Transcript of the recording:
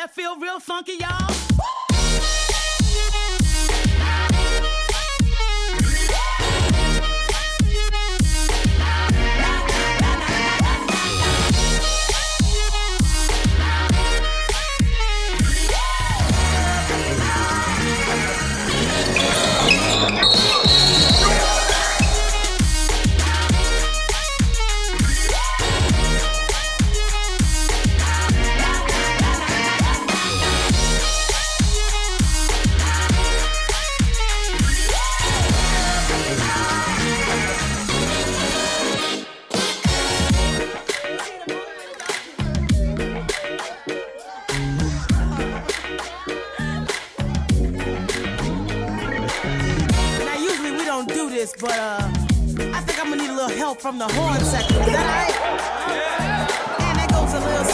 that feel real funky, y'all? This, but uh, I think I'm gonna need a little help from the horn section. Is that alright? And that goes a little